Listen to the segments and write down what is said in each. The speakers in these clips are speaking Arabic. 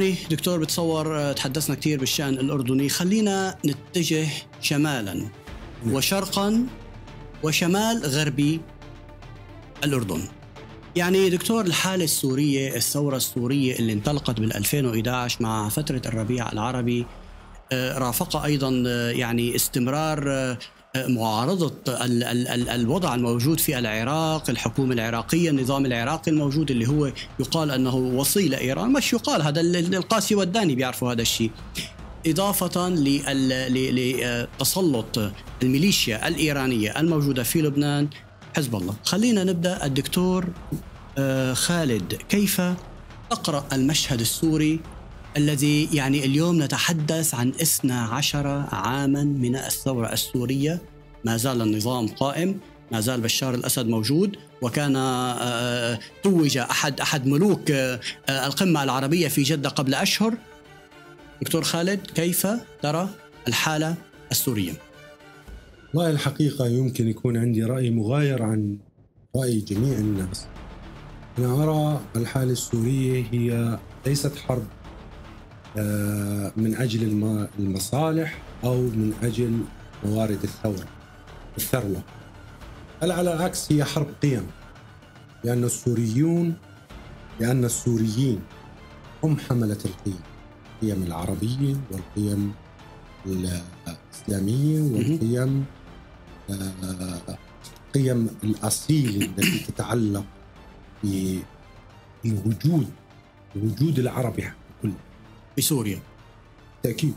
يعني دكتور بتصور آه، تحدثنا كثير بالشأن الأردني. خلينا نتجه شمالا وشرقا وشمال غربي الأردن. يعني دكتور الحالة السورية الثورة السورية اللي انطلقت بال 2011 مع فترة الربيع العربي آه، رافق أيضا آه، يعني استمرار معارضة ال ال ال الوضع الموجود في العراق الحكومة العراقية النظام العراقي الموجود اللي هو يقال أنه وصيل إيران. مش يقال هذا القاسي والداني بيعرفوا هذا الشيء. إضافة لتسلط الميليشيا الإيرانية الموجودة في لبنان حزب الله. خلينا نبدأ. الدكتور آه، خالد كيف تقرأ المشهد السوري الذي يعني اليوم نتحدث عن 12 عاما من الثورة السورية. ما زال النظام قائم ما زال بشار الأسد موجود وكان آه، توج أحد أحد ملوك آه، القمة العربية في جدة قبل أشهر. دكتور خالد كيف ترى الحالة السورية؟ والله الحقيقة يمكن يكون عندي رأي مغاير عن رأي جميع الناس. أنا أرى الحالة السورية هي ليست حرب. آه، من أجل المصالح أو من أجل موارد الثورة الثروة. بل على العكس هي حرب قيم لأن السوريون لأن السوريين هم حملة القيم القيم العربية والقيم الإسلامية والقيم القيم آه، الاصيله التي تتعلق بالوجود الوجود العربي بسوريا بالتأكيد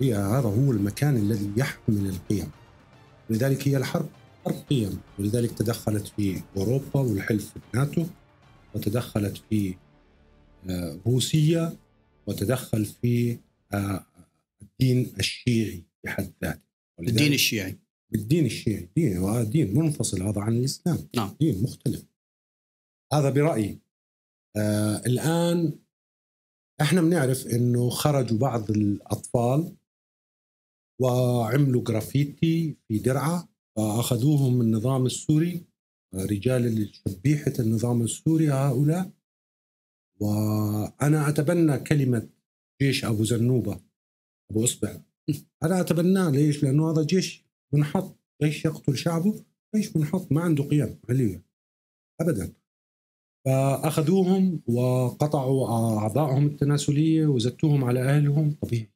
هي هذا هو المكان الذي يحمل القيم. لذلك هي الحرب حرب قيم. ولذلك تدخلت في أوروبا والحلف الناتو وتدخلت في آه، روسيا وتدخل في آه، الدين الشيعي بحد ذاته. الدين الشيعي. بالدين الشيعي. دين دين منفصل هذا عن الإسلام. نعم. دين مختلف. هذا برأيي. آه الآن إحنا بنعرف إنه خرجوا بعض الأطفال وعملوا جرافيتي في درعا فأخذوهم من النظام السوري رجال شبيحة النظام السوري هؤلاء. وأنا أتبنى كلمة جيش أبو زنوبة أبو إصبع. أنا أتبناه ليش؟ لأنه هذا جيش منحط. جيش يقتل شعبه جيش منحط ما عنده قيم عليه ابدا. فأخذوهم وقطعوا أعضائهم التناسلية وزتوهم على أهلهم. طبيعي.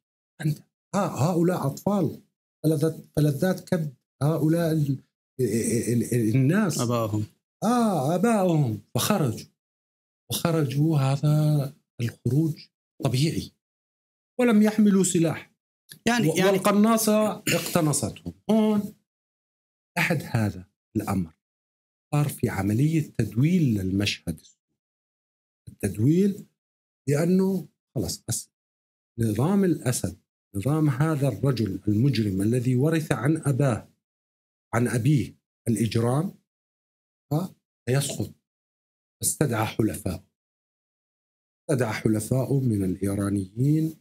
أنت هؤلاء أطفال. فلذات كبد هؤلاء ال ال ال الناس. ابائهم آه ابائهم فخرجوا. وخرجوا هذا الخروج طبيعي. ولم يحملوا سلاح. يعني يعني والقناصة اقتنصتهم. هون بعد هذا الأمر. صار في عملية تدويل للمشهد. التدويل لأنه خلاص نظام الأسد نظام هذا الرجل المجرم الذي ورث عن أباه عن أبيه الإجرام سيسقط استدعى حلفاء استدعى حلفاء من الإيرانيين.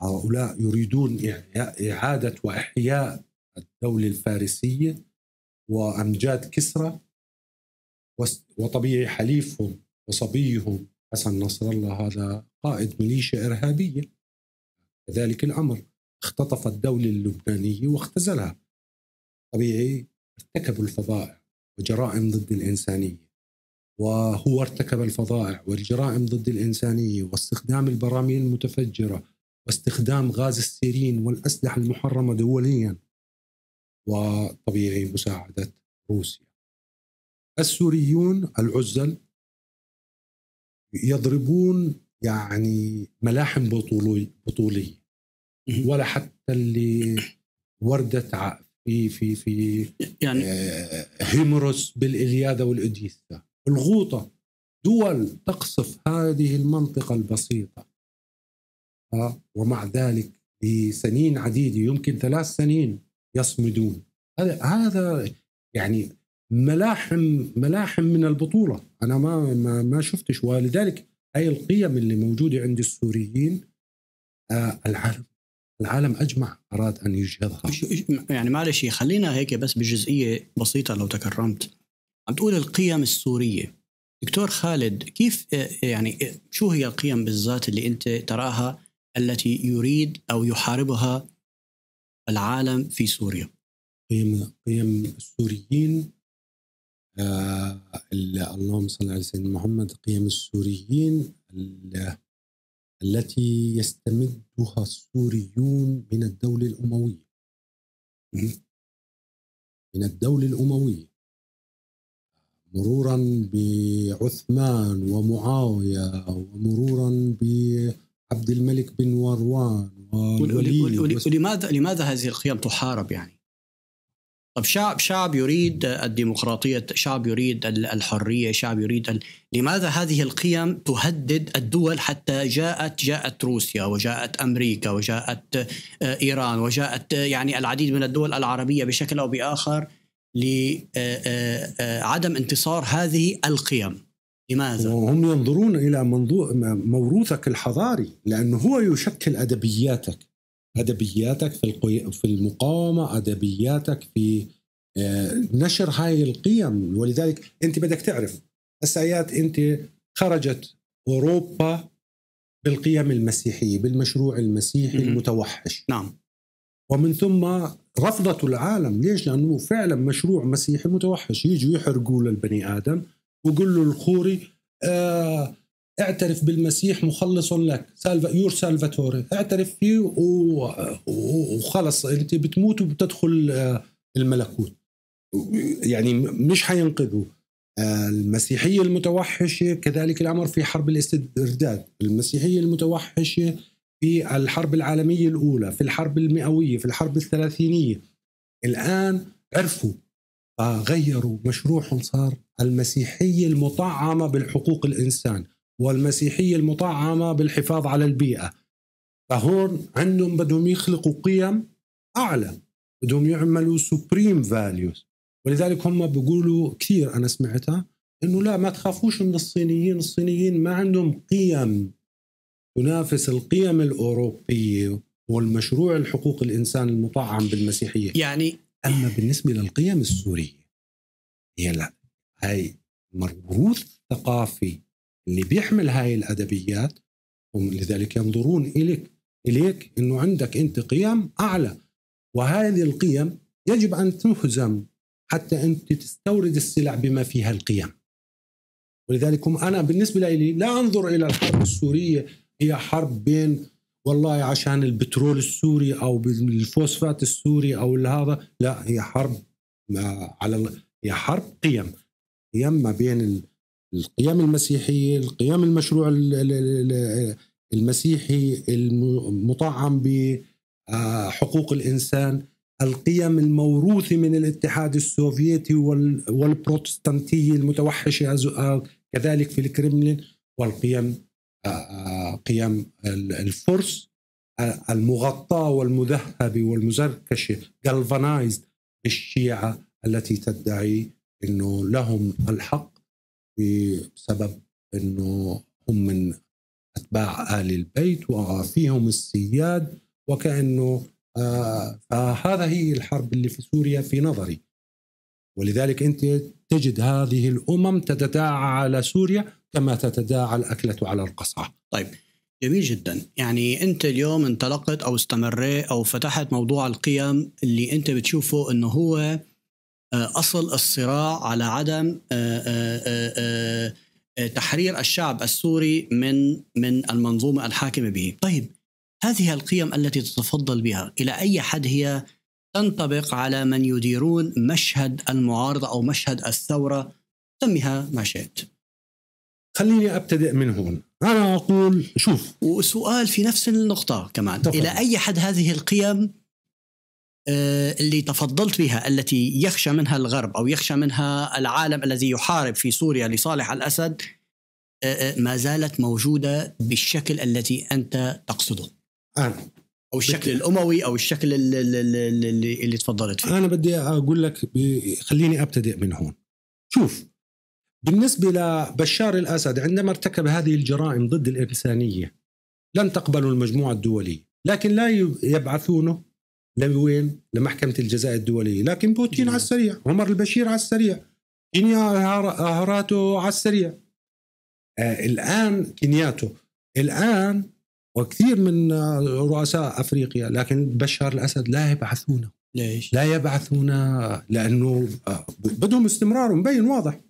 هؤلاء يريدون إعادة وإحياء الدولة الفارسية. وأمجاد كسرى وطبيعي حليفهم وصبيهم حسن نصر الله هذا قائد ميليشيا إرهابية. كذلك الأمر اختطف الدولة اللبنانية واختزلها. طبيعي ارتكبوا الفظائع وجرائم ضد الإنسانية. وهو ارتكب الفظائع والجرائم ضد الإنسانية واستخدام البراميل المتفجرة واستخدام غاز السيرين والأسلحة المحرمة دوليا. وطبيعي مساعدة روسيا. السوريون العزل يضربون يعني ملاحم بطولي بطولية ولا حتى اللي وردت في في في يعني آه، هيمروس بالإلياذة والأوديسا الغوطة دول تقصف هذه المنطقة البسيطة. ومع ذلك لسنين عديدة يمكن ثلاث سنين يصمدون. هذا هذا يعني ملاحم ملاحم من البطولة. أنا ما ما, ما شفتش. ولذلك هاي القيم اللي موجودة عند السوريين آه العالم العالم أجمع أراد أن يجهضها. يعني معلش خلينا هيك بس بجزئية بسيطة لو تكرمت. عم تقول القيم السورية. دكتور خالد كيف يعني شو هي القيم بالذات اللي أنت تراها التي يريد أو يحاربها العالم في سوريا؟ قيم قيم السوريين آه اللهم صل على سيدنا محمد قيم السوريين التي يستمدها السوريون من الدولة الأموية. من الدولة الأموية. مرورا بعثمان ومعاوية ومرورا بعبد الملك بن مروان ولماذا لماذا هذه القيم تحارب يعني؟ طب شعب شعب يريد الديمقراطية شعب يريد الحرية شعب يريد ال... لماذا هذه القيم تهدد الدول حتى جاءت جاءت روسيا وجاءت أمريكا وجاءت آه، إيران وجاءت آه، يعني العديد من الدول العربية بشكل أو بآخر لعدم انتصار هذه القيم لماذا؟ وهم ينظرون إلى منظور موروثك الحضاري لأنه هو يشكل أدبياتك. أدبياتك في في المقاومة أدبياتك في آه، نشر هاي القيم. ولذلك أنت بدك تعرف السايات أنت خرجت أوروبا بالقيم المسيحية بالمشروع المسيحي المتوحش. نعم. ومن ثم رفضته العالم. ليش؟ لأنه فعلا مشروع مسيحي متوحش. يجوا يحرقوا للبني آدم. ويقول له الخوري آه اعترف بالمسيح مخلص لك سالفا يور سالفاتوري اعترف فيه وخلص انت بتموت وبتدخل آه، الملكوت. يعني مش حينقذوا آه، المسيحية المتوحشة كذلك الأمر في حرب الاسترداد. المسيحية المتوحشة في الحرب العالمية الأولى في الحرب المئوية في الحرب الثلاثينية. الآن عرفوا غيروا مشروعهم صار المسيحية المطعمة بالحقوق الإنسان والمسيحية المطعمة بالحفاظ على البيئة. فهون عندهم بدهم يخلقوا قيم أعلى بدهم يعملوا supreme values ولذلك هم بيقولوا كثير أنا سمعتها إنه لا ما تخافوش من الصينيين الصينيين ما عندهم قيم. تنافس القيم الأوروبية والمشروع الحقوق الإنسان المطعم بالمسيحية. يعني أما بالنسبة للقيم السورية هي لا. هاي موروث ثقافي اللي بيحمل هاي الأدبيات ولذلك ينظرون إليك إليك إنه عندك أنت قيم أعلى. وهذه القيم يجب أن تهزم حتى أنت تستورد السلع بما فيها القيم. ولذلك أنا بالنسبة لي لا أنظر إلى الحرب السورية هي حرب بين والله عشان البترول السوري أو بالفوسفات السوري أو هذا لا هي حرب على هي حرب قيم. قيم ما بين القيم المسيحيه القيم المشروع المسيحي المطعم بحقوق الإنسان القيم الموروثه من الاتحاد السوفيتي والبروتستانتيه المتوحشه كذلك في الكرملين والقيم قيم الفرس المغطاه والمذهبه والمزركشه galvanized بالشيعة التي تدعي إنه لهم الحق بسبب إنه هم من أتباع آل البيت وفيهم السياد وكأنه آه فهذا هي الحرب اللي في سوريا في نظري ولذلك أنت تجد هذه الأمم تتداعى على سوريا كما تتداعى الأكلة على القصعة. طيب جميل جدا، يعني أنت اليوم انطلقت أو استمريت أو فتحت موضوع القيم اللي أنت بتشوفه إنه هو أصل الصراع على عدم آه، آه، تحرير الشعب السوري من من المنظومة الحاكمة به. طيب هذه القيم التي تتفضل بها إلى أي حد هي تنطبق على من يديرون مشهد المعارضة أو مشهد الثورة سميها ما شئت. خليني أبتدئ من هون، أنا أقول شوف وسؤال في نفس النقطة كمان، طبعا. إلى أي حد هذه القيم آه، اللي تفضلت بها التي يخشى منها الغرب أو يخشى منها العالم الذي يحارب في سوريا لصالح الأسد آه، آه، ما زالت موجودة بالشكل الذي أنت تقصده. أنا أو الشكل الأموي أو الشكل اللي, اللي, اللي تفضلت فيه. أنا بدي أقول لك خليني أبتدئ من هون. شوف بالنسبة لبشار الأسد عندما ارتكب هذه الجرائم ضد الإنسانية لن تقبل المجموعة الدولية، لكن لا يبعثونه لوين؟ لمحكمة الجزاء الدولية. لكن بوتين على السريع. عمر البشير على السريع. كينيا أهراته على السريع. آه الآن كينياتو. الآن وكثير من رؤساء أفريقيا لكن بشار الأسد لا يبعثونه ليش؟ لا يبعثونه لأنه آه، بدهم استمرار مبين واضح.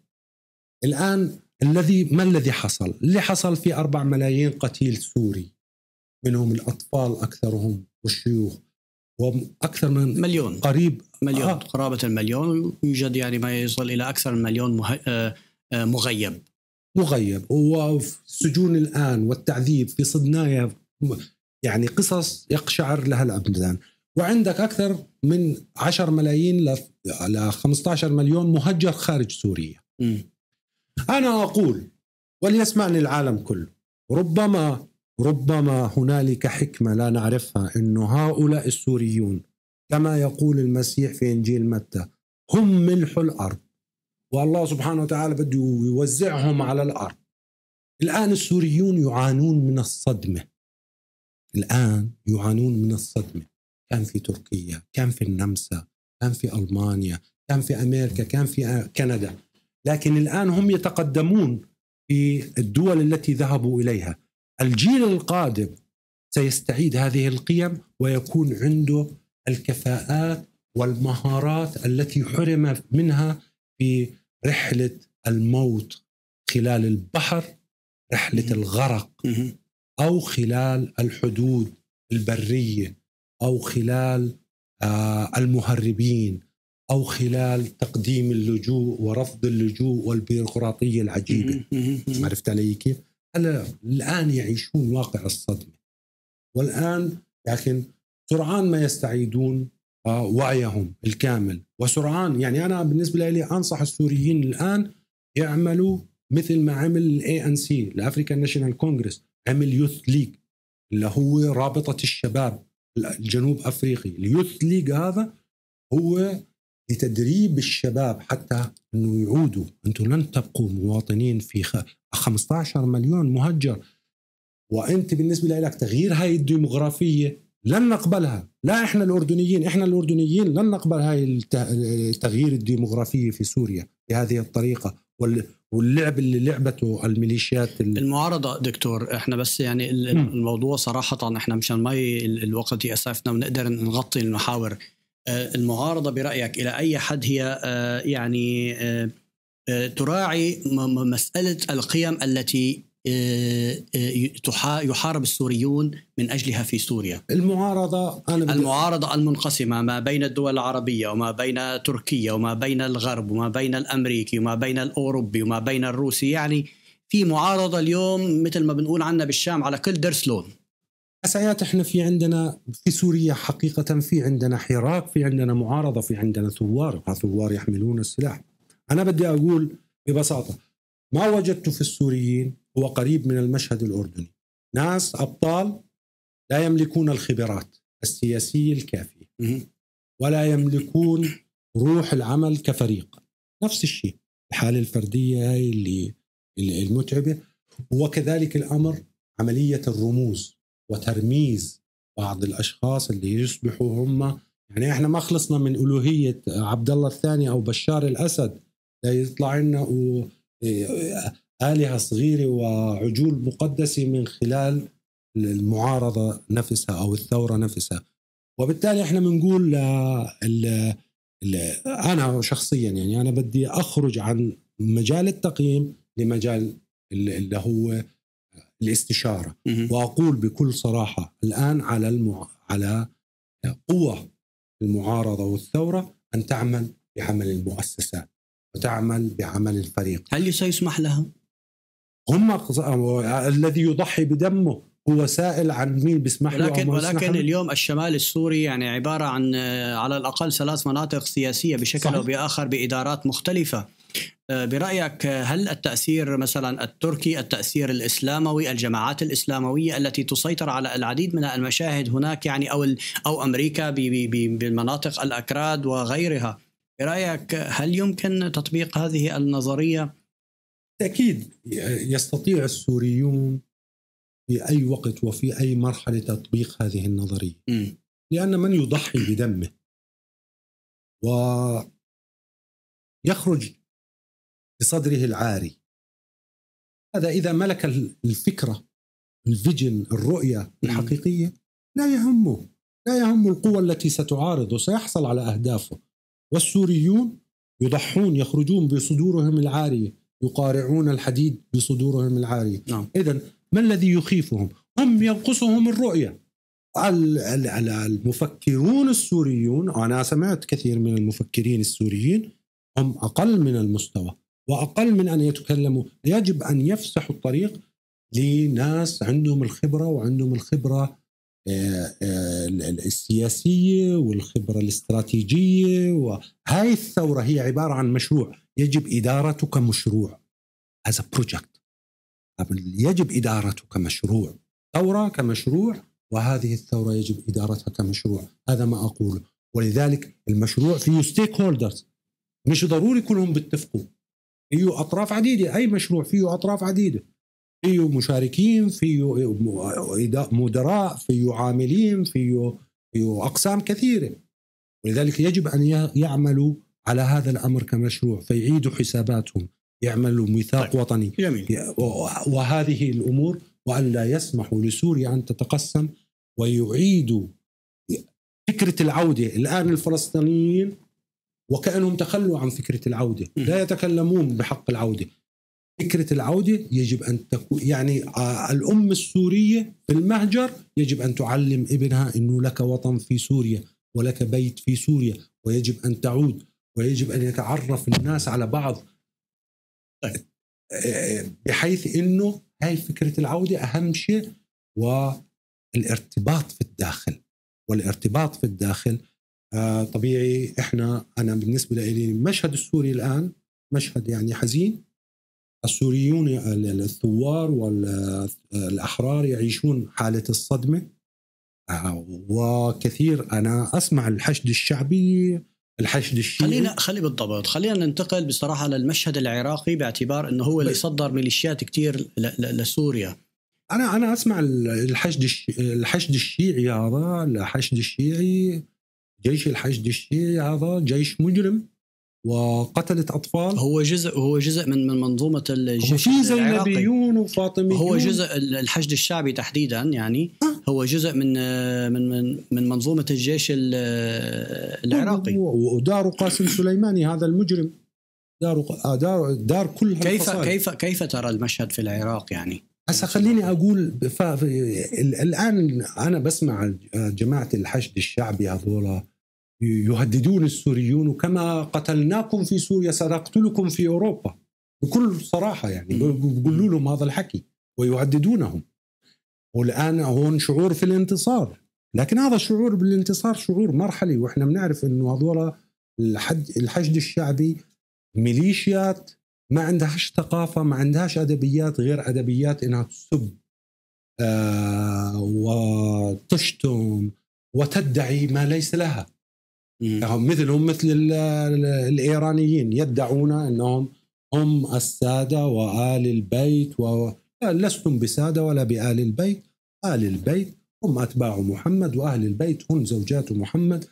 الآن الذي ما الذي حصل؟ اللي حصل في أربع ملايين قتيل سوري. منهم الأطفال أكثرهم والشيوخ. وأكثر من مليون. قريب. مليون. آه. قرابة المليون يوجد يعني ما يصل إلى أكثر من مليون مه... آه مغيب. مغيب. وفي السجون الآن والتعذيب في صدنايا يعني قصص يقشعر لها الأبدان وعندك أكثر من 10 ملايين ل 15 مليون مهجر خارج سوريا. م. أنا أقول وليسمعني العالم كله ربما ربما هنالك حكمة لا نعرفها أن هؤلاء السوريون كما يقول المسيح في إنجيل متى هم ملح الأرض. والله سبحانه وتعالى بده يوزعهم على الأرض. الآن السوريون يعانون من الصدمة. الآن يعانون من الصدمة. كان في تركيا كان في النمسا كان في ألمانيا كان في أمريكا كان في كندا. لكن الآن هم يتقدمون في الدول التي ذهبوا إليها. الجيل القادم سيستعيد هذه القيم ويكون عنده الكفاءات والمهارات التي حرم منها في رحلة الموت خلال البحر رحلة الغرق أو خلال الحدود البرية أو خلال آه، المهربين أو خلال تقديم اللجوء ورفض اللجوء والبيروقراطية العجيبة. عرفت علي كيف؟ هلا الآن يعيشون واقع الصدمة. والآن لكن سرعان ما يستعيدون آه، وعيهم الكامل. وسرعان يعني أنا بالنسبة لي أنصح السوريين الآن يعملوا مثل ما عمل ال ANC ال African National Congress عمل youth league اللي هو رابطة الشباب الجنوب أفريقي. ال youth league هذا هو لتدريب الشباب حتى أنه يعودوا. أنتم لن تبقوا مواطنين في 15 مليون مهجر. وأنت بالنسبة لك تغيير هاي الديموغرافيه لن نقبلها. لا إحنا الأردنيين إحنا الأردنيين لن نقبل هاي التغيير الديموغرافيه في سوريا بهذه الطريقة. واللعب اللي لعبته الميليشيات المعارضة دكتور إحنا بس يعني الموضوع صراحة إحنا مشان ما الوقت يأسفنا ونقدر نغطي المحاور. المعارضة برأيك إلى أي حد هي آه، يعني آه، تراعي مسألة القيم التي يحارب السوريون من أجلها في سوريا. المعارضة أنا المعارضة المنقسمة ما بين الدول العربية وما بين تركيا وما بين الغرب وما بين الأمريكي وما بين الأوروبي وما بين الروسي يعني في معارضة اليوم مثل ما بنقول عنا بالشام على كل درس لون. ساعات إحنا في عندنا في سوريا حقيقة في عندنا حراك في عندنا معارضة في عندنا ثوار ثوار يحملون السلاح. أنا بدي أقول ببساطة ما وجدت في السوريين هو قريب من المشهد الأردني. ناس أبطال لا يملكون الخبرات السياسية الكافية. ولا يملكون روح العمل كفريق. نفس الشيء الحالة الفردية هاي اللي المتعبة. وكذلك الأمر عملية الرموز. وترميز بعض الأشخاص اللي يصبحوا هم يعني إحنا ما خلصنا من ألوهية عبد الله الثاني أو بشار الأسد يطلع لنا آلهة صغيرة وعجول مقدسة من خلال المعارضة نفسها أو الثورة نفسها. وبالتالي إحنا بنقول أنا شخصيا يعني أنا بدي أخرج عن مجال التقييم لمجال اللي هو الاستشاره وأقول بكل صراحة الآن على المع... على قوة المعارضة والثورة أن تعمل بعمل المؤسسات وتعمل بعمل الفريق. هل سيسمح لها؟ هم الذي يضحي بدمه هو سائل عن مين بيسمح له ولكن ولكن اليوم الشمال السوري يعني عبارة عن على الأقل ثلاث مناطق سياسية بشكل صحيح. أو بآخر بإدارات مختلفة. آه، برأيك هل التأثير مثلا التركي التأثير الإسلاموي الجماعات الإسلاموية التي تسيطر على العديد من المشاهد هناك يعني أو أو أمريكا بالمناطق الأكراد وغيرها برأيك هل يمكن تطبيق هذه النظرية تاكيد يستطيع السوريون في أي وقت وفي أي مرحلة تطبيق هذه النظرية م. لأن من يضحي بدمه ويخرج بصدره العاري. هذا إذا ملك الفكرة الفيجن الرؤية الحقيقية لا يهمه. لا يهم القوى التي ستعارضه سيحصل على أهدافه. والسوريون يضحون يخرجون بصدورهم العارية يقارعون الحديد بصدورهم العارية. نعم. اذا ما الذي يخيفهم؟ هم ينقصهم الرؤية. المفكرون السوريون أنا سمعت كثير من المفكرين السوريين هم أقل من المستوى. وأقل من أن يتكلموا. يجب أن يفسحوا الطريق لناس عندهم الخبرة وعندهم الخبرة آه، آه، السياسية والخبرة الاستراتيجية. وهاي الثورة هي عبارة عن مشروع. يجب ادارته كمشروع as a project. يجب ادارته كمشروع ثورة كمشروع وهذه الثورة يجب ادارتها كمشروع هذا ما أقوله. ولذلك المشروع فيه ستيك هولدرز مش ضروري كلهم بيتفقوا. فيه أطراف عديدة أي مشروع فيه أطراف عديدة فيه مشاركين فيه مدراء فيه عاملين فيه فيه أقسام كثيرة ولذلك يجب أن يعملوا على هذا الأمر كمشروع فيعيدوا حساباتهم يعملوا ميثاق طيب. وطني جميل. وهذه الأمور وأن لا يسمحوا لسوريا أن تتقسم ويعيدوا فكرة العودة الآن الفلسطينيين وكأنهم تخلوا عن فكرة العودة. لا يتكلمون بحق العودة. فكرة العودة يجب أن تكون يعني الأم السورية في المهجر يجب أن تعلم ابنها إنه لك وطن في سوريا ولك بيت في سوريا ويجب أن تعود ويجب أن يتعرف الناس على بعض. طيب. بحيث إنه هاي فكرة العودة أهم شيء والارتباط في الداخل. والارتباط في الداخل آه طبيعي إحنا أنا بالنسبة لي المشهد السوري الآن مشهد يعني حزين. السوريون الثوار والاحرار يعيشون حالة الصدمة. آه وكثير أنا أسمع الحشد الشعبي الحشد الشيعي. خلينا خلي بالضبط. خلينا ننتقل بصراحة للمشهد العراقي باعتبار إنه هو اللي صدر ميليشيات كثير لسوريا. أنا أنا أسمع الحشد الحشد الشيعي هذا الحشد الشيعي جيش الحشد الشيعي هذا جيش مجرم وقتلت أطفال. هو جزء هو جزء من من منظومة الجيش في زينبيون وفاطميون. هو جزء الحشد الشعبي تحديدا يعني. أه؟ هو جزء من من من, من منظومة الجيش العراقي. ودار قاسم سليماني هذا المجرم. دار دار دار كل كيف كيف كيف ترى المشهد في العراق يعني؟ هسه خليني أقول الآن أنا بسمع جماعة الحشد الشعبي هذول يهددون السوريون وكما قتلناكم في سوريا سنقتلكم في أوروبا. بكل صراحة يعني بيقولوا لهم هذا الحكي ويهددونهم. والآن هون شعور في الانتصار. لكن هذا الشعور بالانتصار شعور مرحلي وإحنا بنعرف إنه هذول الحشد الشعبي ميليشيات ما عندهاش ثقافة ما عندهاش أدبيات غير أدبيات إنها تسب آه وتشتم وتدعي ما ليس لها. هم مثلهم مثل الإيرانيين يدعون أنهم هم السادة وآل البيت و لستم بسادة ولا بآل البيت. آل البيت هم أتباع محمد وأهل البيت هم زوجات محمد.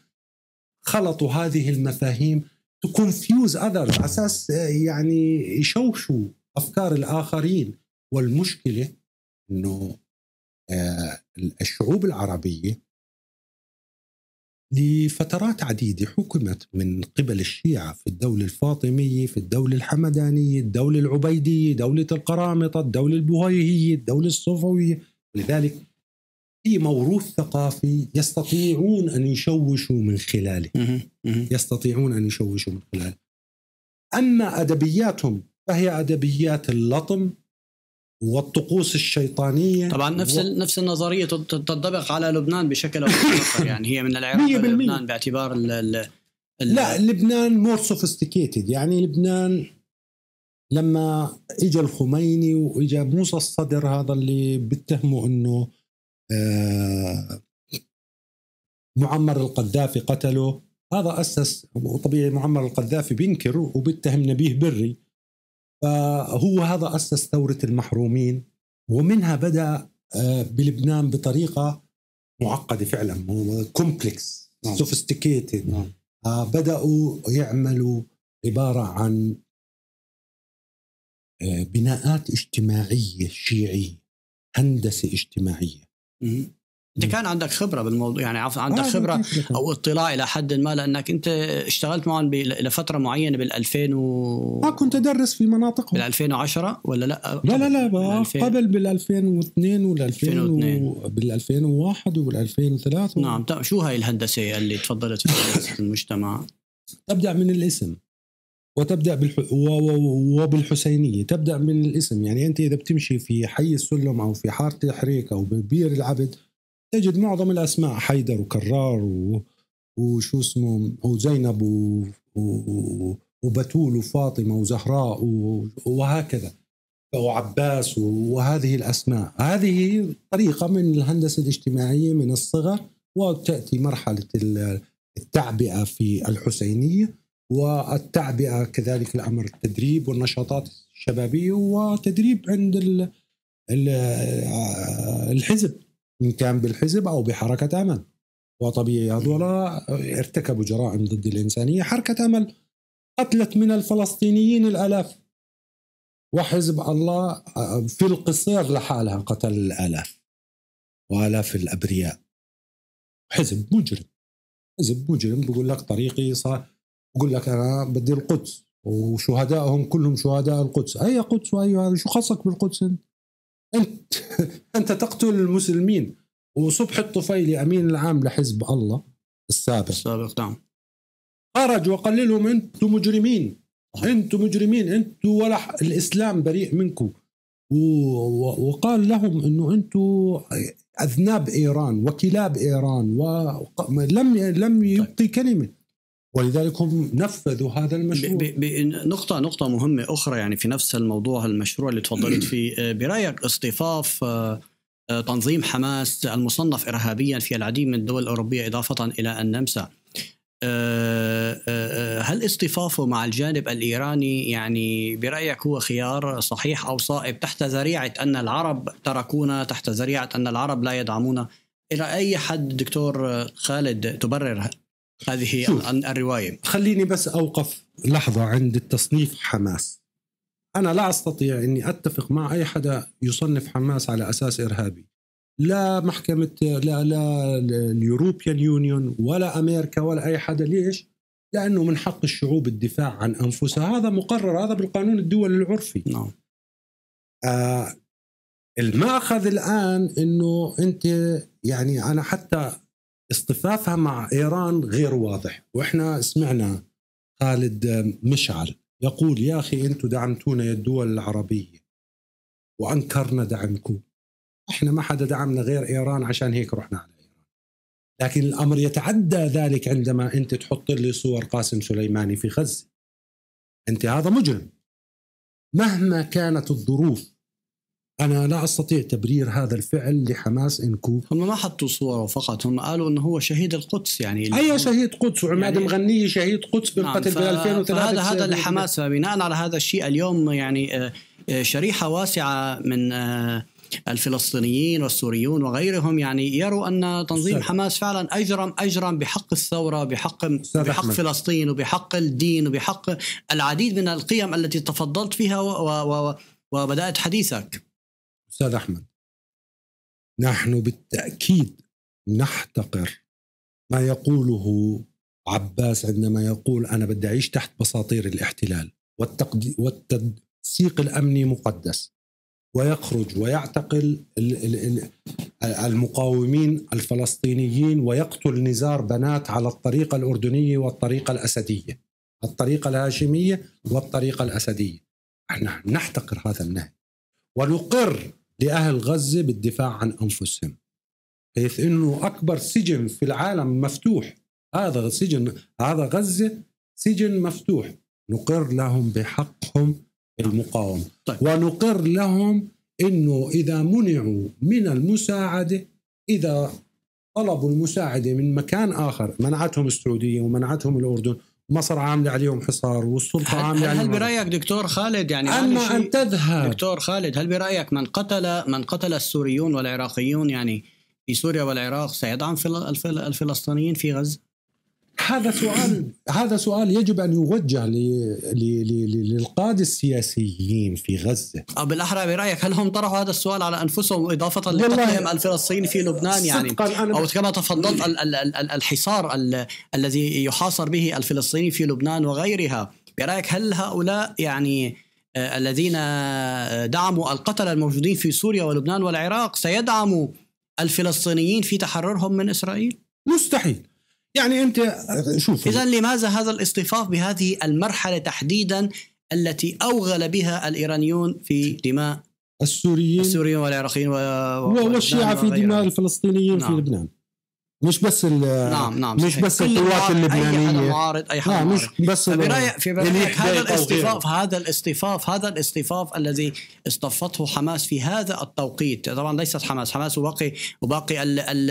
خلطوا هذه المفاهيم confuse others. على أساس يعني يشوشوا أفكار الآخرين. والمشكلة إنه آه، الشعوب العربية لفترات عديدة حكمت من قبل الشيعة في الدولة الفاطمية في الدولة الحمدانية الدولة العبيدية دولة القرامطة الدولة البويهية الدولة الصفوية لذلك في موروث ثقافي يستطيعون أن يشوشوا من خلاله. يستطيعون أن يشوشوا من خلاله. أما أدبياتهم فهي أدبيات اللطم والطقوس الشيطانية طبعا نفس و... نفس النظرية تنطبق على لبنان بشكل أو بآخر. يعني هي من العراق لبنان باعتبار ال ال ال لا لبنان more sophisticated يعني لبنان لما اجى الخميني واجى موسى الصدر هذا اللي بيتهموا إنه آه معمر القذافي قتله هذا أسس طبيعي معمر القذافي بينكر وبيتهم نبيه بري. فهو هذا أسس ثورة المحرومين ومنها بدأ آه، بلبنان بطريقة معقدة فعلا complex sophisticated نعم. آه، بدأوا يعملوا عبارة عن آه، بناءات اجتماعية شيعية هندسة اجتماعية. أنت كان عندك خبرة بالموضوع يعني عندك آه خبرة أو اطلاع إلى حد ما لأنك أنت اشتغلت معهم لفترة معينة بال 2000 و آه كنت أدرس في مناطقهم بال 2010 ولا لأ؟ لا لا لا قبل بال 2002 وال 2002 بال 2001 وبال 2003 نعم شو هاي الهندسة اللي تفضلت في المجتمع؟ تبدأ من الاسم وتبدأ بالح... وبالحسينية تبدأ من الاسم. يعني أنت إذا بتمشي في حي السلم أو في حارة الحريك أو ببير العبد تجد معظم الأسماء حيدر وكرار و... وشو اسمه وزينب و... و... وبتول وفاطمة وزهراء و... وهكذا. وعباس وهذه الأسماء. هذه طريقة من الهندسة الاجتماعية من الصغر وتأتي مرحلة التعبئة في الحسينية والتعبئة كذلك الامر التدريب والنشاطات الشبابية وتدريب عند الحزب. إن كان بالحزب أو بحركة أمل. وطبيعي هذول ارتكبوا جرائم ضد الإنسانية حركة أمل. قتلت من الفلسطينيين الآلاف. وحزب الله في القصير لحالها قتل الآلاف. وآلاف الأبرياء. حزب مجرم. حزب مجرم. بقول لك طريقي صار. بقول لك أنا بدي القدس. وشهدائهم كلهم شهداء القدس. أي قدس وأي هذا شو خصك بالقدس أنت؟ انت أنت تقتل المسلمين. وصبح الطفيلي امين العام لحزب الله السابق. السابق نعم. خرج وقال لهم أنتم مجرمين. أنتم مجرمين. أنتم ولا الإسلام بريء منكم. وقال لهم إنه أنتم أذناب إيران وكلاب إيران ولم لم يبقي كلمة. ولذلك هم نفذوا هذا المشروع. نقطة نقطة مهمة أخرى يعني في نفس الموضوع المشروع اللي تفضلت فيه. آه، برأيك اصطفاف آه، آه، تنظيم حماس المصنف إرهابيا في العديد من الدول الأوروبية إضافة إلى النمسا. هل اصطفافه مع الجانب الإيراني يعني برأيك هو خيار صحيح أو صائب تحت ذريعة أن العرب تركونا تحت ذريعة أن العرب لا يدعمونا؟ إلى أي حد دكتور خالد تبرر هذه الرواية. خليني بس أوقف لحظة عند التصنيف حماس. أنا لا أستطيع أني أتفق مع أي حدا يصنف حماس على أساس إرهابي. لا محكمة لا لا اليوروبيان يونيون ولا أمريكا ولا أي حدا. ليش؟ لأنه من حق الشعوب الدفاع عن أنفسها. هذا مقرر هذا بالقانون الدولي العرفي. نعم. آه المأخذ الآن أنه أنت يعني أنا حتى اصطفافها مع إيران غير واضح. وإحنا سمعنا خالد مشعل يقول يا أخي أنتم دعمتونا يا الدول العربية وأنكرنا دعمكم. إحنا ما حدا دعمنا غير إيران عشان هيك رحنا على إيران. لكن الأمر يتعدى ذلك عندما أنت تحط لي صور قاسم سليماني في غزة. أنت هذا مجرم. مهما كانت الظروف أنا لا أستطيع تبرير هذا الفعل لحماس انكو هم ما حطوا صورة فقط هم قالوا إنه هو شهيد القدس يعني. اي شهيد قدس وعماد يعني مغنيه شهيد قدس بالقتل نعم بال 2003 هذا هذا لحماس فبناء على هذا الشيء اليوم يعني آه، آه، شريحة واسعة من آه، الفلسطينيين والسوريون وغيرهم يعني يروا أن تنظيم حماس فعلا اجرم أجرم بحق الثورة بحق بحق أحمد. فلسطين وبحق الدين وبحق العديد من القيم التي تفضلت فيها وبدأت حديثك. أستاذ أحمد نحن بالتأكيد نحتقر ما يقوله عباس عندما يقول أنا بدي أعيش تحت بساطير الاحتلال والتنسيق الأمني مقدس. ويخرج ويعتقل المقاومين الفلسطينيين ويقتل نزار بنات على الطريقة الأردنية والطريقة الأسدية الطريقة الهاشمية والطريقة الأسدية. إحنا نحتقر هذا النهج. ونقر لأهل غزة بالدفاع عن أنفسهم. حيث أنه أكبر سجن في العالم مفتوح. هذا سجن هذا غزة سجن مفتوح. نقر لهم بحقهم المقاومة. طيب. ونقر لهم أنه إذا منعوا من المساعدة إذا طلبوا المساعدة من مكان آخر منعتهم السعودية ومنعتهم الأردن مصر عاملة عليهم حصار والسلطة عاملة عليهم هل برأيك دكتور خالد يعني أما أن تذهب دكتور خالد هل برأيك من قتل من قتل السوريون والعراقيون يعني في سوريا والعراق سيدعم الفلسطينيين في غزة؟ هذا سؤال هذا سؤال يجب أن يوجه للقاده السياسيين في غزة. أو بالأحرى برأيك هل هم طرحوا هذا السؤال على أنفسهم إضافة لقتلهم الفلسطيني في لبنان يعني؟ أو كما تفضلت الحصار الذي يحاصر به الفلسطيني في لبنان وغيرها. برأيك هل هؤلاء يعني آه، الذين دعموا القتلة الموجودين في سوريا ولبنان والعراق سيدعموا الفلسطينيين في تحررهم من إسرائيل؟ مستحيل. يعني أنت شوف. اذا لماذا هذا الاصطفاف بهذه المرحلة تحديدا التي أوغل بها الإيرانيون في دماء السوريين. السوريين والعراقيين و... والشيعة في دماء الفلسطينيين نعم. في لبنان. مش بس نعم نعم مش. بس القوات اللبنانية. اي معارض أي حدا نعم مش بس في برايك في برايك هذا الاصطفاف هذا الاصطفاف هذا الاصطفاف الذي اصطفته حماس في هذا التوقيت؟ طبعا ليست حماس حماس وباقي وباقي ال ال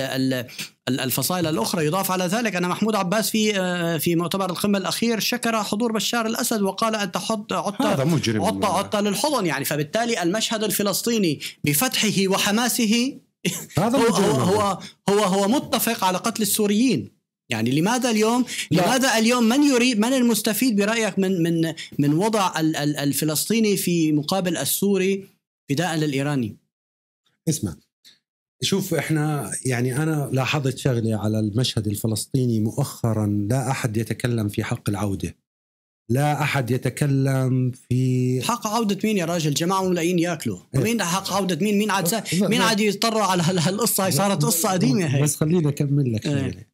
ال الفصائل الأخرى. يضاف على ذلك أن محمود عباس في آه، في مؤتمر القمة الأخير شكر حضور بشار الأسد وقال انت حط عدت هذا مجرم عدت عدت للحضن يعني. فبالتالي المشهد الفلسطيني بفتحه وحماسه هذا هو, هو هو هو هو متفق على قتل السوريين. يعني لماذا اليوم لا. لماذا اليوم من يريد من المستفيد برأيك من من من وضع الفلسطيني في مقابل السوري فداء للإيراني؟ اسمع شوف إحنا يعني أنا لاحظت شغله على المشهد الفلسطيني مؤخرا لا أحد يتكلم في حق العودة. لا أحد يتكلم في حق عودة مين يا راجل؟ جماعة ملايين ياكلوا. إيه. مين حق عودة مين؟ مين عاد مين عاد يتطرق على هالقصه هي صارت قصة قديمة هي بس خليني أكمل لك إيه.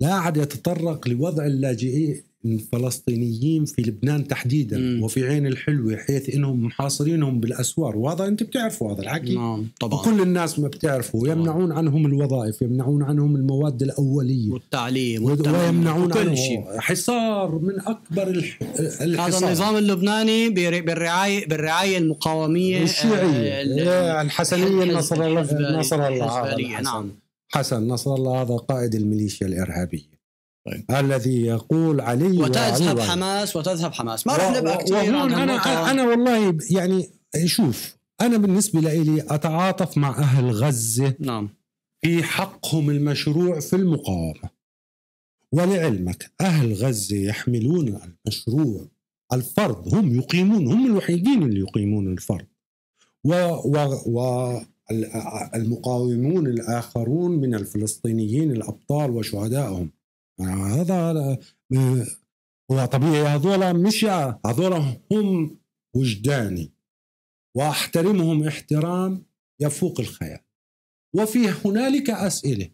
لا أحد يتطرق لوضع اللاجئين الفلسطينيين في لبنان تحديدا مم. وفي عين الحلوة حيث إنهم محاصرينهم بالأسوار. وهذا أنت بتعرفوا هذا الحكي نعم طبعا. وكل الناس ما بتعرفوا يمنعون عنهم الوظائف يمنعون عنهم المواد الأولية. والتعليم ويمنعون كل شيء. حصار من أكبر الحصار. هذا النظام اللبناني بالرعاية بالرعاية المقاومية الشيعيه آه الحسنية نصر الله نصر الله نعم. حسن نصر الله هذا قائد الميليشيا الإرهابية. طيب. الذي يقول علي وتذهب حماس وتذهب حماس. ما راح نبقى كثير أنا أنا أنا والله يعني شوف أنا بالنسبة لي أتعاطف مع أهل غزة نعم. في حقهم المشروع في المقاومة. ولعلمك أهل غزة يحملون المشروع الفرض هم يقيمون هم الوحيدين اللي يقيمون الفرض. و, و, و المقاومون الآخرون من الفلسطينيين الأبطال وشهدائهم. هذا هو طبيعي. هذول مش هذول هم وجداني. وأحترمهم احترام يفوق الخيال. وفي هنالك أسئلة.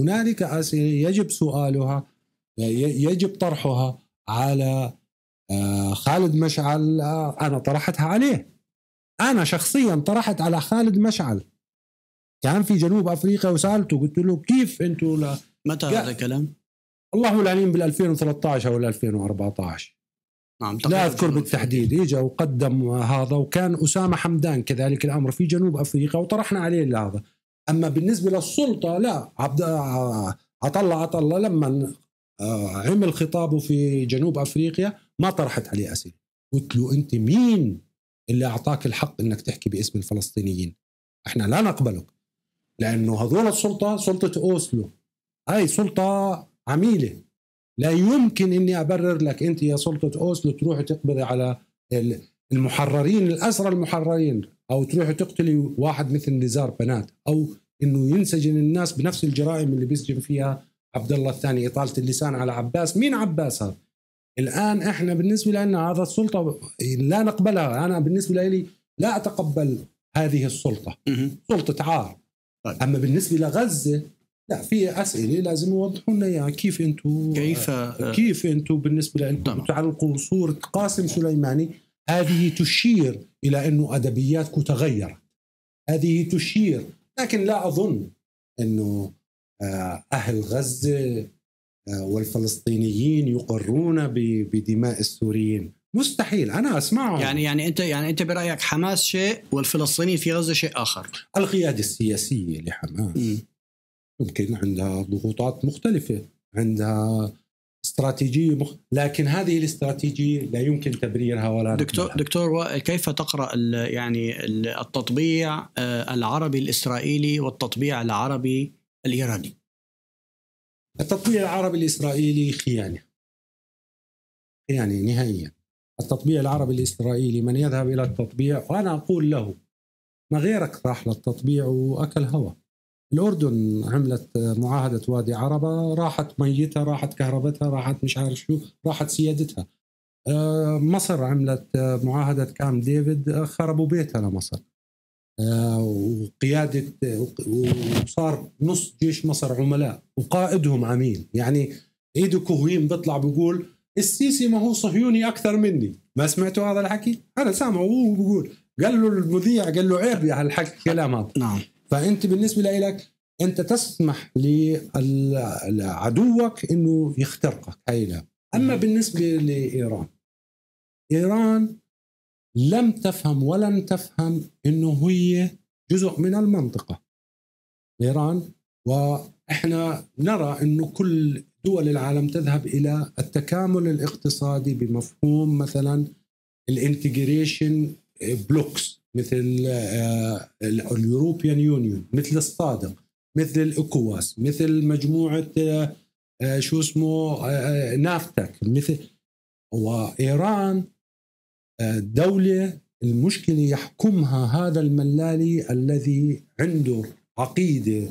هنالك أسئلة يجب سؤالها يجب طرحها على آه، خالد مشعل آه، أنا طرحتها عليه. أنا شخصيا طرحت على خالد مشعل. كان في جنوب أفريقيا وسألته قلت له كيف أنتم متى هذا الكلام؟ الله العليم بال 2013 أو 2014 نعم لا أذكر بالتحديد اجى وقدم هذا وكان أسامة حمدان كذلك الأمر في جنوب أفريقيا وطرحنا عليه هذا أما بالنسبة للسلطة لا عبد عطله عطله لما آه، عمل خطابه في جنوب أفريقيا ما طرحت عليه أسئلة. قلت له أنت مين اللي أعطاك الحق إنك تحكي باسم الفلسطينيين؟ إحنا لا نقبلك. لأنه هذول السلطة سلطة أوسلو. هاي سلطة عميلة. لا يمكن إني أبرر لك أنت يا سلطة اوسلو تروح تقبضي على المحررين الأسرى المحررين أو تروح تقتلي واحد مثل نزار بنات أو إنه ينسجن الناس بنفس الجرائم اللي بيسجن فيها عبد الله الثاني إطالة اللسان على عباس. مين عباس هذا؟ الآن إحنا بالنسبة لنا هذا السلطة لا نقبلها. أنا بالنسبة لي لا أتقبل هذه السلطة. سلطة عار. طيب. أما بالنسبة لغزة لا في أسئلة لازم يوضحوا لنا إياها. كيف أنتم كيف كيف أنتم بالنسبة لانتم تعلقوا صورة قاسم سليماني؟ هذه تشير إلى انه أدبياتكم تغيرت. هذه تشير لكن لا أظن انه آه، أهل غزة آه، والفلسطينيين يقرون بدماء السوريين. مستحيل أنا اسمعهم يعني يعني أنت يعني أنت برأيك حماس شيء والفلسطينيين في غزة شيء آخر؟ القيادة السياسية لحماس. م. ممكن عندها ضغوطات مختلفة عندها استراتيجية مخ... لكن هذه الاستراتيجية لا يمكن تبريرها ولا دكتور نقبلها. دكتور كيف تقرأ يعني التطبيع آه، العربي الإسرائيلي والتطبيع العربي الإيراني؟ التطبيع العربي الإسرائيلي خيانة خيانة نهائيا التطبيع العربي الإسرائيلي من يذهب إلى التطبيع وأنا أقول له ما غيرك راح للتطبيع وأكل هوا الأردن عملت معاهدة وادي عربة راحت ميتها راحت كهربتها راحت مش عارف شو راحت سيادتها. آه، مصر عملت معاهدة كام ديفيد آه، خربوا بيتها لمصر. آه، وقيادة وصار نص جيش مصر عملاء وقائدهم عميل. يعني إيدو كوهيم بيطلع بيقول السيسي ما هو صهيوني أكثر مني. ما سمعتوا هذا الحكي؟ أنا سامعه وهو بيقول. قال له المذيع قال له عيب يا هالحكي الكلام هذا. نعم. فأنت بالنسبة لك أنت تسمح لعدوك إنه يخترقك. هاي لا. أما بالنسبة لإيران إيران لم تفهم ولن تفهم إنه هي جزء من المنطقة. إيران وإحنا نرى إنه كل دول العالم تذهب إلى التكامل الاقتصادي بمفهوم مثلا ال integration blocs. مثل آه، ال European Union مثل ال SADC مثل الاكواس مثل مجموعة آه، آه، شو اسمه نافتك مثل. وإيران دولة المشكلة يحكمها هذا الملالي الذي عنده عقيدة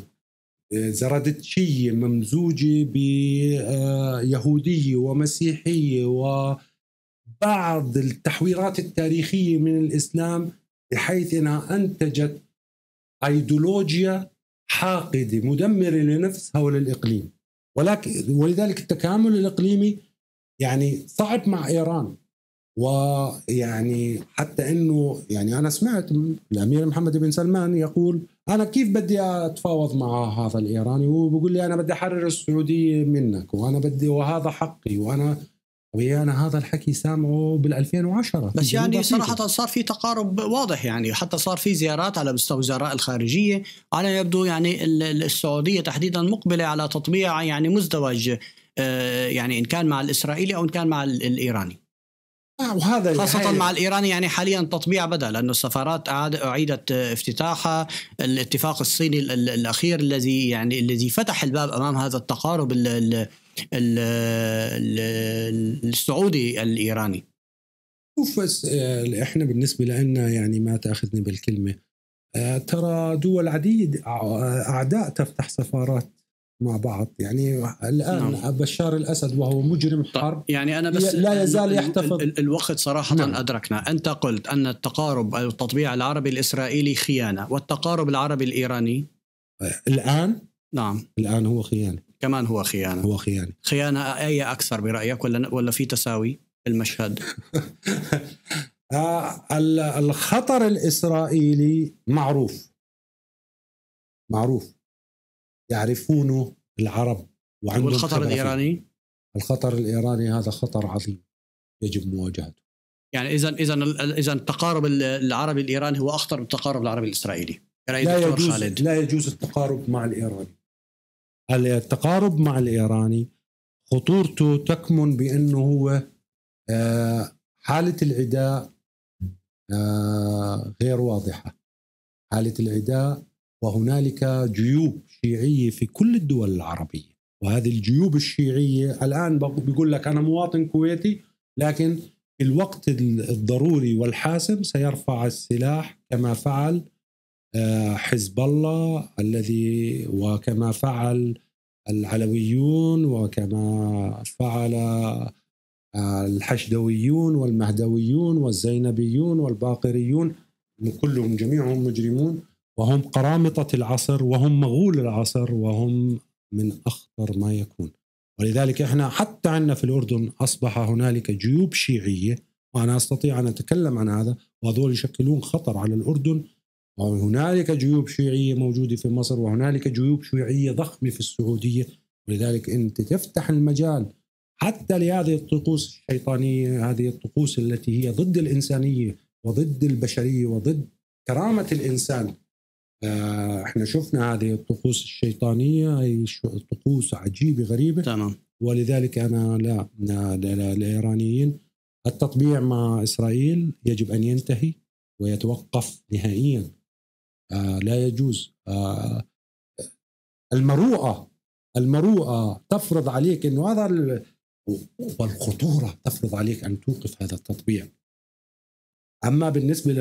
زرادتشية ممزوجة بيهودية ومسيحية وبعض التحويرات التاريخية من الإسلام بحيث أنها أنتجت أيديولوجيا حاقدة مدمرة لنفسها وللإقليم. ولكن ولذلك التكامل الإقليمي يعني صعب مع إيران. ويعني حتى انه يعني أنا سمعت الأمير محمد بن سلمان يقول أنا كيف بدي أتفاوض مع هذا الإيراني؟ وهو بيقول لي أنا بدي أحرر السعودية منك وأنا بدي وهذا حقي وأنا أنا هذا الحكي سامعه بال 2010 بس يعني صراحة صار في تقارب واضح يعني حتى صار في زيارات على مستوى وزراء الخارجية. على يبدو يعني السعودية تحديدا مقبلة على تطبيع يعني مزدوج آه، يعني إن كان مع الإسرائيلي أو إن كان مع الإيراني. وهذا خاصة مع الإيراني يعني حاليا تطبيع بدأ لأنه السفارات أعيدت افتتاحها. الاتفاق الصيني الأخير الذي يعني الذي فتح الباب أمام هذا التقارب ال ال ال السعودي الإيراني. شوف آه، إحنا بالنسبة لنا يعني ما تأخذني بالكلمة. آه، ترى دول عديد أعداء تفتح سفارات مع بعض. يعني الآن نعم. بشار الأسد وهو مجرم حرب يعني أنا بس لا يزال يحتفظ. ال الوقت صراحة نعم. أدركنا. أنت قلت أن التقارب أو التطبيع العربي الإسرائيلي خيانة والتقارب العربي الإيراني؟ الآن؟ نعم. الآن هو خيانة. كمان هو خيانة. هو خيانة. خيانة أي أكثر برأيك ولا ولا في تساوي المشهد؟ آه، الخطر الإسرائيلي معروف. معروف. يعرفونه العرب وعندهم والخطر الإيراني؟ الخطر الإيراني هذا خطر عظيم يجب مواجهته. يعني إذا إذا إذا التقارب العربي الإيراني هو أخطر من التقارب العربي الإسرائيلي. لا يجوز خالد. لا يجوز التقارب مع الإيراني. التقارب مع الإيراني خطورته تكمن بأنه هو آه، حالة العداء آه، غير واضحة. حالة العداء وهنالك جيوب شيعيه في كل الدول العربية. وهذه الجيوب الشيعية الآن بيقول لك أنا مواطن كويتي لكن في الوقت الضروري والحاسم سيرفع السلاح كما فعل آه، حزب الله الذي وكما فعل العلويون وكما فعل آه، الحشدويون والمهدويون والزينبيون والباقريون كلهم جميعهم مجرمون. وهم قرامطة العصر وهم مغول العصر وهم من أخطر ما يكون. ولذلك إحنا حتى عندنا في الأردن أصبح هنالك جيوب شيعية وأنا أستطيع أن أتكلم عن هذا وهذول يشكلون خطر على الأردن. وهنالك جيوب شيعية موجودة في مصر وهنالك جيوب شيعية ضخمة في السعودية. ولذلك أنت تفتح المجال حتى لهذه الطقوس الشيطانية هذه الطقوس التي هي ضد الإنسانية وضد البشرية وضد كرامة الإنسان. إحنا شفنا هذه الطقوس الشيطانية هي طقوس عجيبة غريبة. تمام. ولذلك أنا لا, لا, لا, لا الايرانيين التطبيع مع إسرائيل يجب أن ينتهي ويتوقف نهائيا. آه لا يجوز. آه المروءة المروءة تفرض عليك إنه هذا والخطورة تفرض عليك أن توقف هذا التطبيع. أما بالنسبة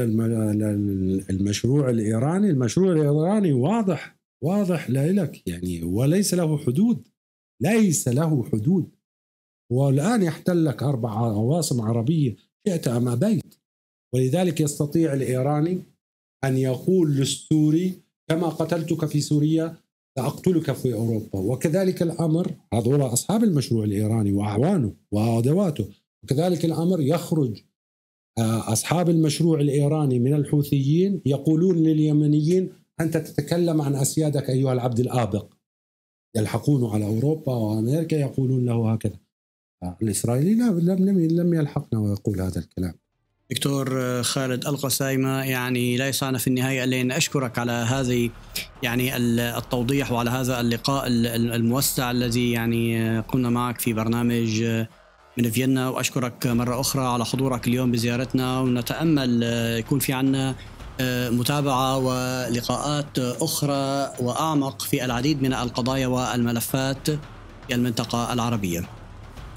للمشروع الإيراني المشروع الإيراني واضح واضح لك يعني وليس له حدود ليس له حدود. والآن يحتل لك أربع عواصم عربية شئت أم أبيت. ولذلك يستطيع الإيراني أن يقول للسوري كما قتلتك في سوريا سأقتلك في أوروبا. وكذلك الأمر هذول أصحاب المشروع الإيراني وأعوانه وأدواته وكذلك الأمر يخرج أصحاب المشروع الإيراني من الحوثيين يقولون لليمنيين أنت تتكلم عن أسيادك أيها العبد الآبق. يلحقون على أوروبا وأمريكا يقولون له هكذا. آه، الاسرائيلي لم لم لم يلحقنا ويقول هذا الكلام. دكتور خالد القسايمة يعني لا يسعنا في النهاية إلا أن أشكرك على هذه يعني التوضيح وعلى هذا اللقاء الموسع الذي يعني قمنا معك في برنامج من فيينا وأشكرك مرة أخرى على حضورك اليوم بزيارتنا ونتأمل يكون في عنا متابعة ولقاءات أخرى وأعمق في العديد من القضايا والملفات في المنطقة العربية.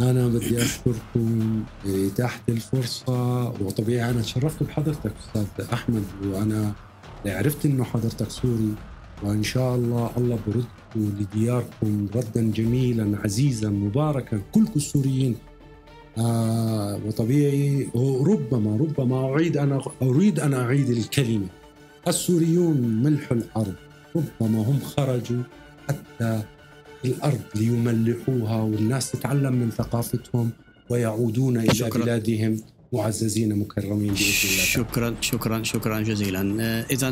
أنا بدي أشكركم إتاحة الفرصة وطبيعي أنا تشرفت بحضرتك أستاذ أحمد وأنا عرفت إنه حضرتك سوري وإن شاء الله الله بردكم لدياركم ردا جميلا عزيزا مباركا كلكم السوريين آه وطبيعي ربما ربما أعيد أنا أريد أن أعيد الكلمة. السوريون ملح الأرض. ربما هم خرجوا حتى الأرض ليملحوها والناس تتعلم من ثقافتهم ويعودون إلى شكرا. بلادهم معززين مكرمين بإذن الله شكرا شكرا شكرا جزيلا. اذا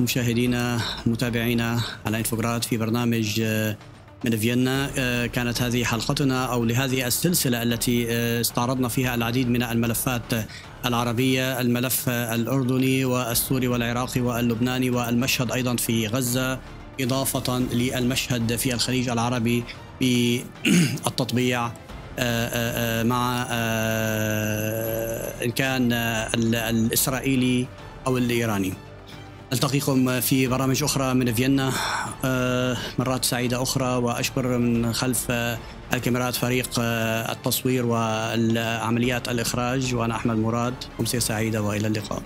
مشاهدينا متابعينا على انفوجراد في برنامج من فيينا كانت هذه حلقتنا أو لهذه السلسلة التي استعرضنا فيها العديد من الملفات العربية، الملف الأردني والسوري والعراقي واللبناني والمشهد أيضا في غزة إضافة للمشهد في الخليج العربي بالتطبيع آه، آه، آه، مع إن كان الإسرائيلي أو الإيراني. ألتقيكم في برامج أخرى من فيينا مرات سعيدة أخرى وأشكر من خلف الكاميرات فريق التصوير والعمليات الإخراج وأنا أحمد مراد أمسية سعيدة وإلى اللقاء.